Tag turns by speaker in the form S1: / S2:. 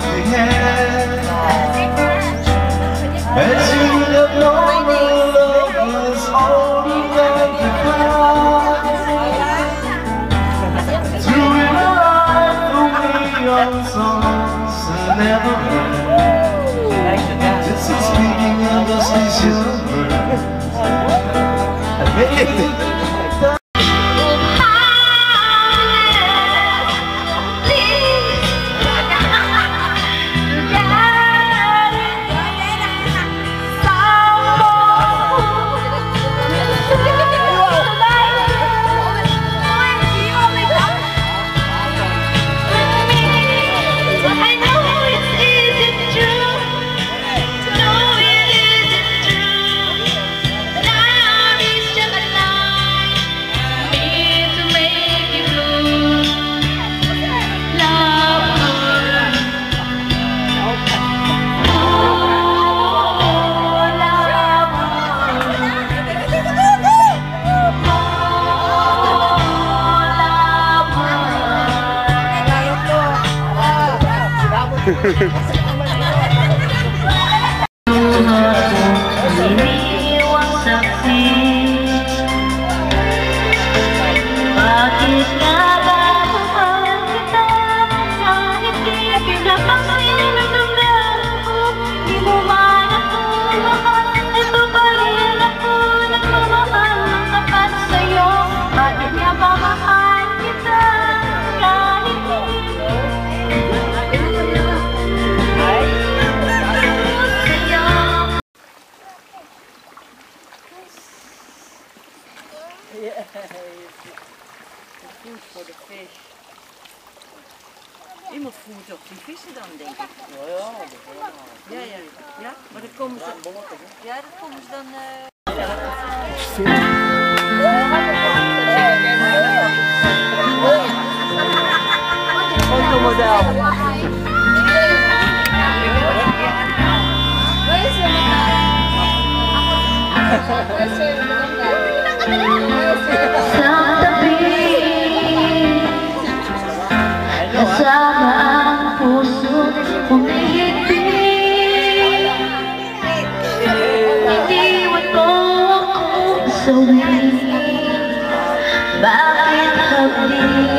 S1: comprehend As you love the a the way our songs are never speaking of
S2: us, we should burn Amazing! Thank you.
S3: Yeah, food for the fish. Je moet voed op die vissen dan, denk ik. Ja, ja, ja, ja. ja? Maar dan komen ze... Ja, dan komen ze dan... eh,
S2: Sa so many Bakit habdi